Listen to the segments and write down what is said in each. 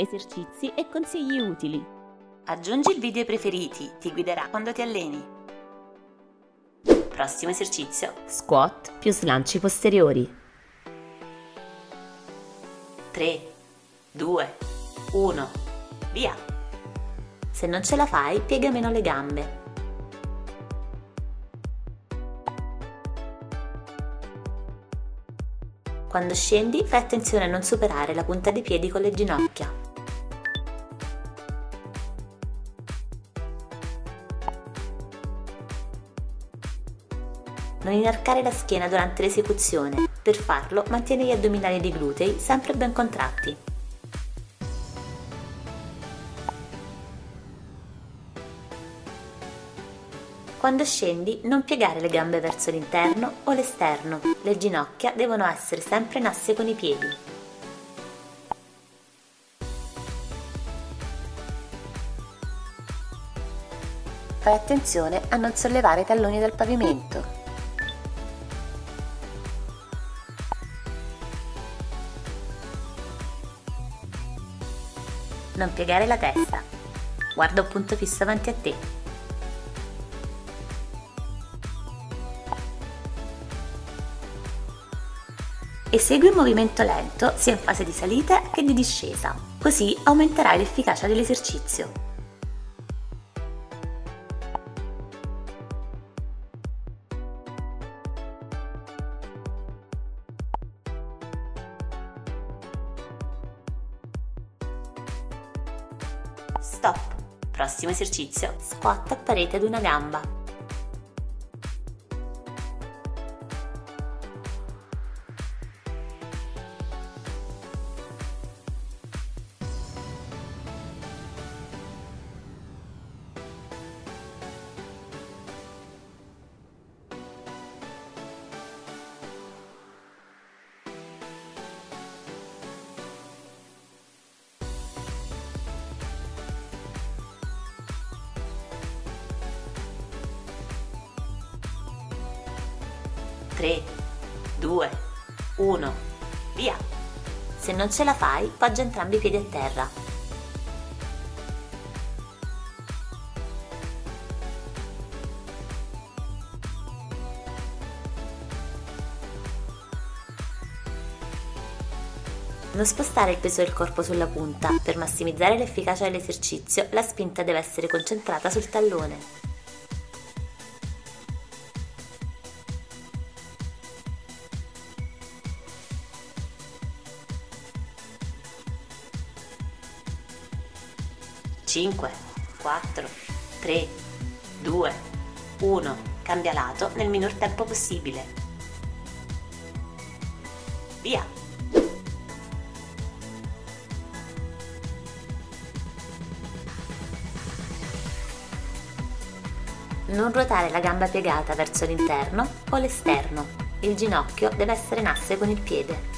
esercizi e consigli utili. Aggiungi il video ai preferiti, ti guiderà quando ti alleni. Prossimo esercizio. Squat più slanci posteriori. 3, 2, 1, via! Se non ce la fai, piega meno le gambe. Quando scendi, fai attenzione a non superare la punta dei piedi con le ginocchia. Non inarcare la schiena durante l'esecuzione. Per farlo, mantieni gli addominali dei glutei sempre ben contratti. Quando scendi, non piegare le gambe verso l'interno o l'esterno. Le ginocchia devono essere sempre in asse con i piedi. Fai attenzione a non sollevare i talloni dal pavimento. Non piegare la testa. Guarda un punto fisso avanti a te. Esegui un movimento lento sia in fase di salita che di discesa, così aumenterai l'efficacia dell'esercizio. Stop. Prossimo esercizio. Squat a parete ad una gamba. Tre, due, uno, via! Se non ce la fai, poggia entrambi i piedi a terra. Non spostare il peso del corpo sulla punta. Per massimizzare l'efficacia dell'esercizio, la spinta deve essere concentrata sul tallone. Cinque, quattro, tre, due, uno. Cambia lato nel minor tempo possibile. Via! Non ruotare la gamba piegata verso l'interno o l'esterno. Il ginocchio deve essere in asse con il piede.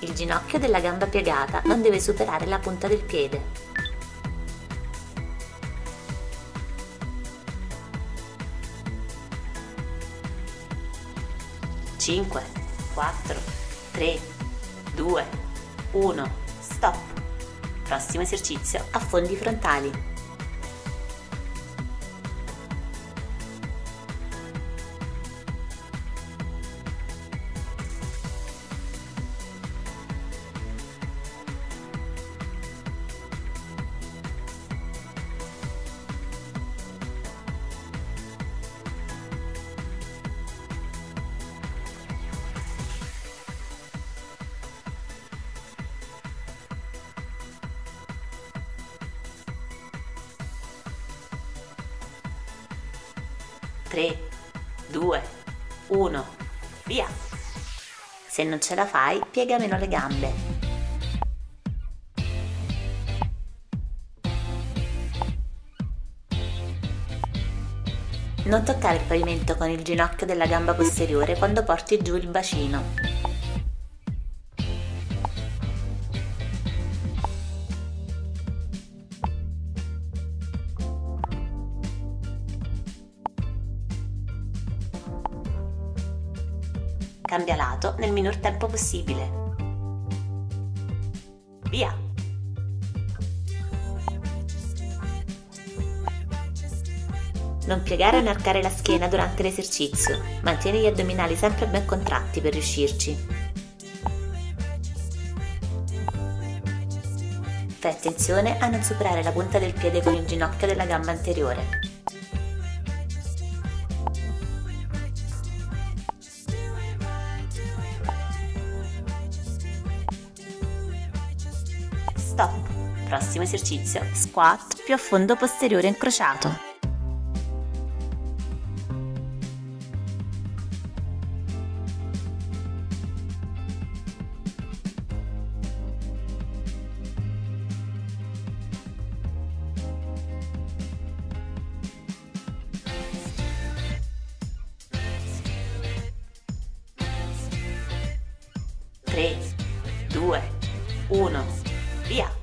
Il ginocchio della gamba piegata non deve superare la punta del piede. Cinque, quattro, tre, due, uno. Stop. Prossimo esercizio, affondi frontali. Tre, due, uno. via! Se non ce la fai, piega meno le gambe. Non toccare il pavimento con il ginocchio della gamba posteriore quando porti giù il bacino. Cambia lato nel minor tempo possibile. Via! Non piegare o inarcare la schiena durante l'esercizio. Mantieni gli addominali sempre ben contratti per riuscirci. Fai attenzione a non superare la punta del piede con il ginocchio della gamba anteriore. Esercizio. Squat più a fondo posteriore incrociato. Tre, due, uno. Via!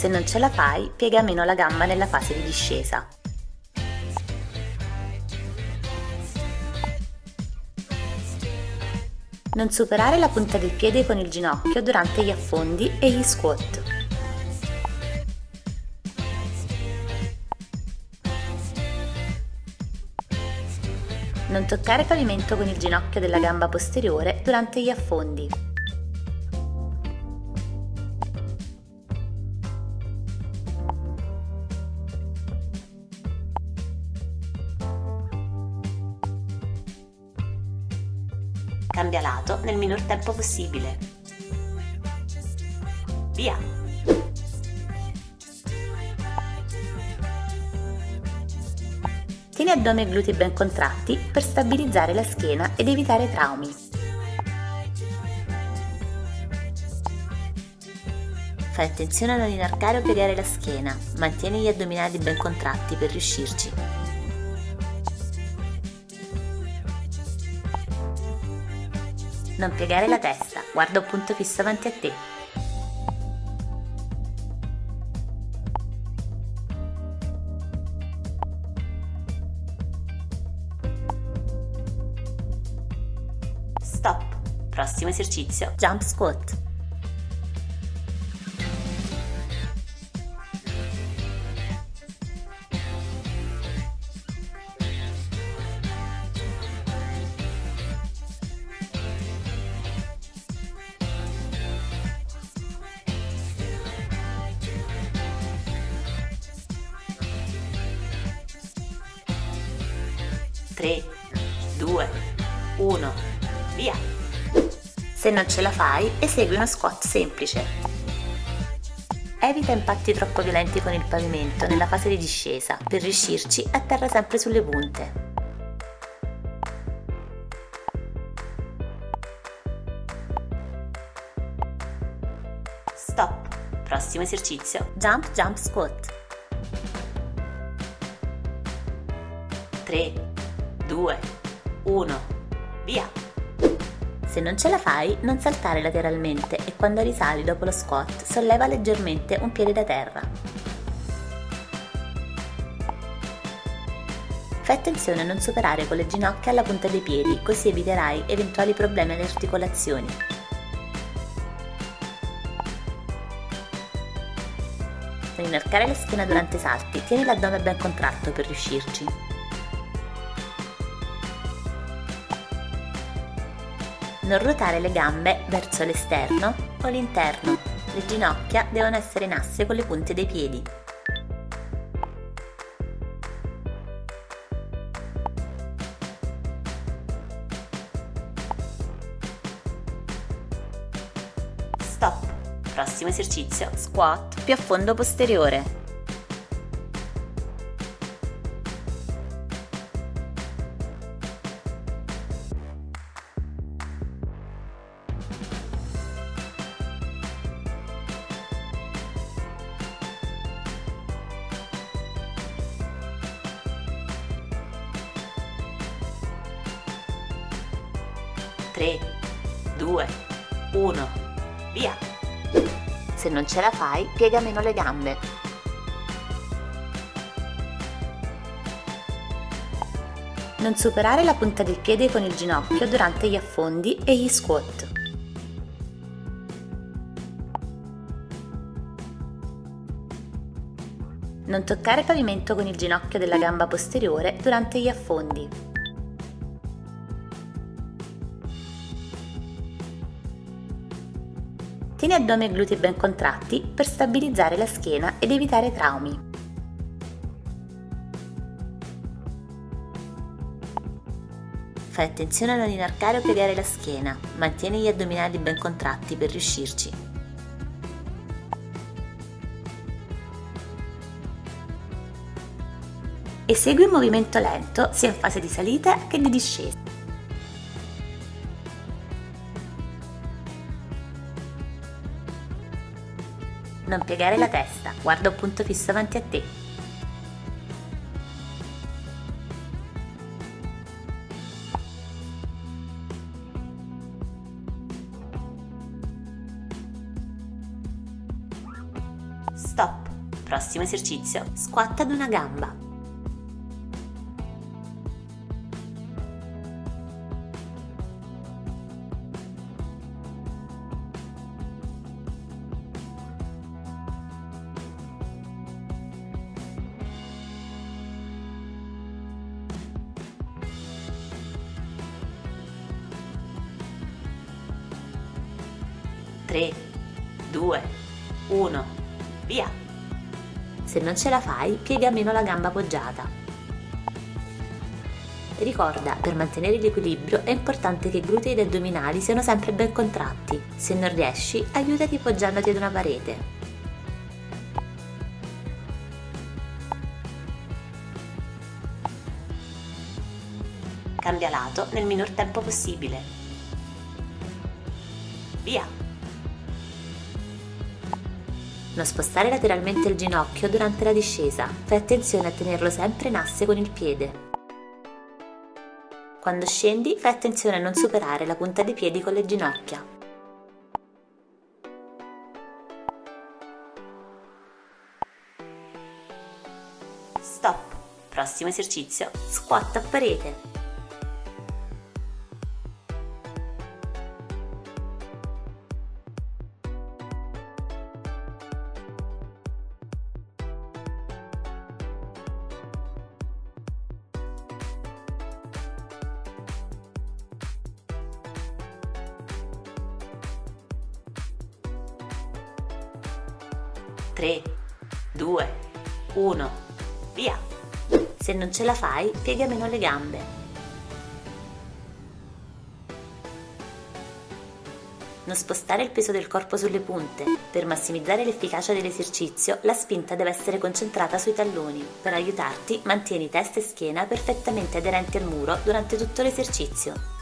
Se non ce la fai, piega meno la gamba nella fase di discesa. Non superare la punta del piede con il ginocchio durante gli affondi e gli squat. Non toccare pavimento con il ginocchio della gamba posteriore durante gli affondi. Cambia lato nel minor tempo possibile. Via! Tieni addome e glutei ben contratti per stabilizzare la schiena ed evitare traumi. Fai attenzione a non inarcare o piegare la schiena, mantieni gli addominali ben contratti per riuscirci. Non piegare la testa, guarda un punto fisso avanti a te. Stop. Prossimo esercizio, jump squat. 3, 2, 1, via! Se non ce la fai, esegui uno squat semplice. Evita impatti troppo violenti con il pavimento nella fase di discesa, per riuscirci atterra sempre sulle punte. Stop. Prossimo esercizio. Jump, jump, squat. 3, 2, 1, via! Se non ce la fai, non saltare lateralmente e quando risali dopo lo squat, solleva leggermente un piede da terra. Fai attenzione a non superare con le ginocchia la punta dei piedi, così eviterai eventuali problemi alle articolazioni. Non inarcare la schiena durante i salti, tieni l'addome ben contratto per riuscirci. Non ruotare le gambe verso l'esterno o l'interno. Le ginocchia devono essere in asse con le punte dei piedi. Stop. Prossimo esercizio, squat più a fondo posteriore. 3, 2, 1, via! Se non ce la fai, piega meno le gambe. Non superare la punta del piede con il ginocchio durante gli affondi e gli squat. Non toccare il pavimento con il ginocchio della gamba posteriore durante gli affondi. Tieni addome e glutei ben contratti per stabilizzare la schiena ed evitare traumi. Fai attenzione a non inarcare o piegare la schiena, mantieni gli addominali ben contratti per riuscirci. Esegui un movimento lento sia in fase di salita che di discesa. Non piegare la testa, guarda un punto fisso avanti a te. Stop. Prossimo esercizio. Squat ad una gamba. 2, 1, via! Se non ce la fai, piega meno la gamba poggiata. Ricorda, per mantenere l'equilibrio è importante che i glutei ed addominali siano sempre ben contratti. Se non riesci, aiutati poggiandoti ad una parete. Cambia lato nel minor tempo possibile. Via! Non spostare lateralmente il ginocchio durante la discesa, fai attenzione a tenerlo sempre in asse con il piede. Quando scendi, fai attenzione a non superare la punta dei piedi con le ginocchia. Stop. Prossimo esercizio. Squat a parete. Non ce la fai, piega meno le gambe. Non spostare il peso del corpo sulle punte. Per massimizzare l'efficacia dell'esercizio, la spinta deve essere concentrata sui talloni. Per aiutarti, mantieni testa e schiena perfettamente aderenti al muro durante tutto l'esercizio.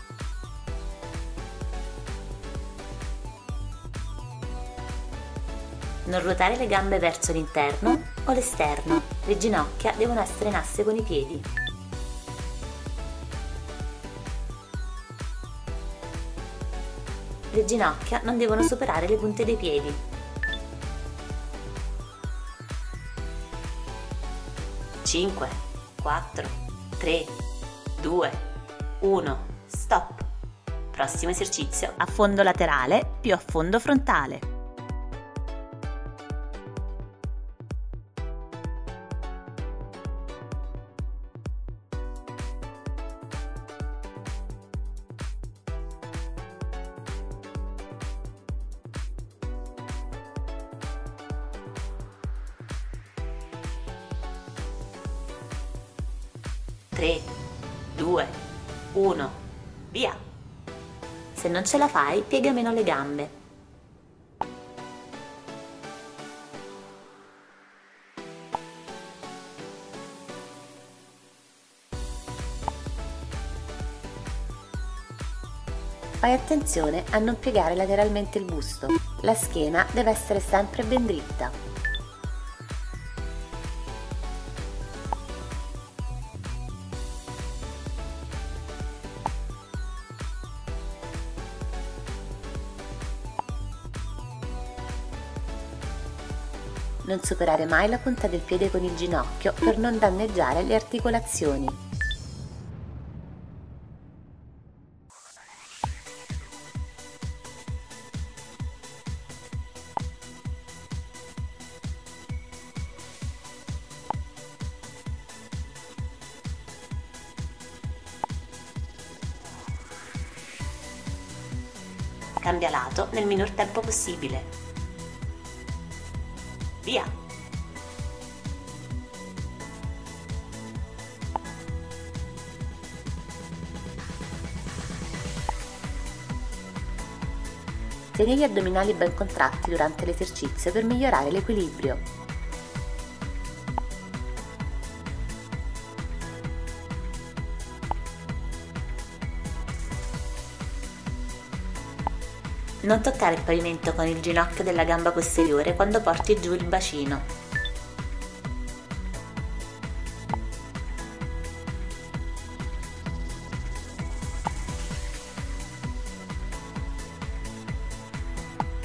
Non ruotare le gambe verso l'interno o l'esterno. Le ginocchia devono essere in asse con i piedi. Le ginocchia non devono superare le punte dei piedi. Cinque, quattro, tre, due, uno, stop. Prossimo esercizio, affondo laterale più affondo frontale. Tre, due, uno, via! Se non ce la fai, piega meno le gambe. Fai attenzione a non piegare lateralmente il busto. La schiena deve essere sempre ben dritta. Non superare mai la punta del piede con il ginocchio per non danneggiare le articolazioni. Cambia lato nel minor tempo possibile. Via! Tieni gli addominali ben contratti durante l'esercizio per migliorare l'equilibrio. Non toccare il pavimento con il ginocchio della gamba posteriore quando porti giù il bacino.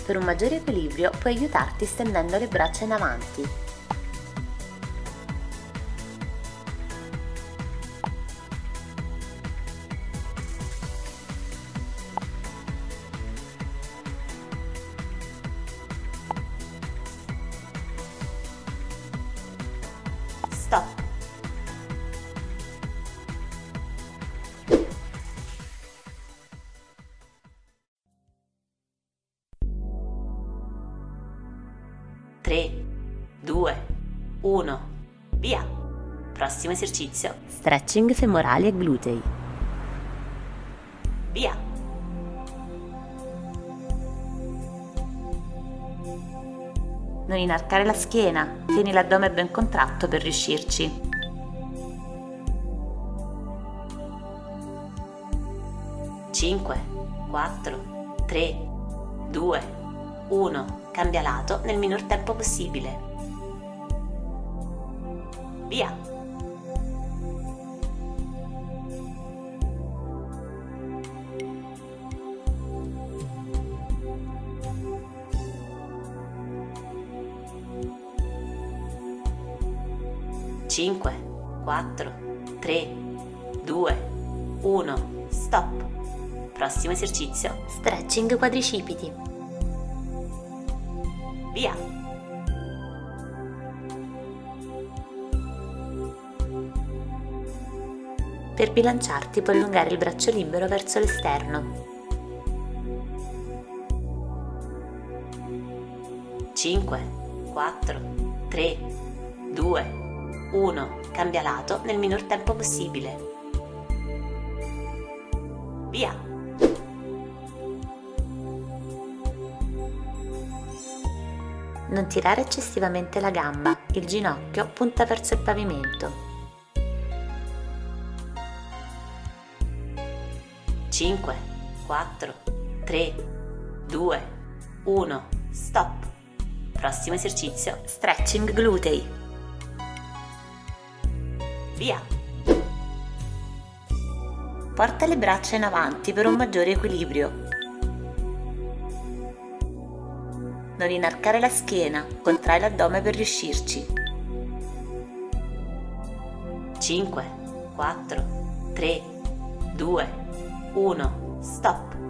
Per un maggiore equilibrio puoi aiutarti stendendo le braccia in avanti. 3, 2, 1, via! Prossimo esercizio. Stretching femorali e glutei. Via! Non inarcare la schiena, tieni l'addome ben contratto per riuscirci. Cinque, quattro, tre, due, uno cambia lato nel minor tempo possibile. Via! Cinque, quattro, tre, due, uno, stop. Prossimo esercizio, stretching quadricipiti. Via! Per bilanciarti puoi allungare il braccio libero verso l'esterno. 5, 4, 3, 2, 1. Cambia lato nel minor tempo possibile. Via! Non tirare eccessivamente la gamba, il ginocchio punta verso il pavimento. 5, 4, 3, 2, 1, stop. Prossimo esercizio, stretching glutei. Via. Porta le braccia in avanti per un maggiore equilibrio. Non inarcare la schiena, contrai l'addome per riuscirci. 5, 4, 3, 2, 1, stop.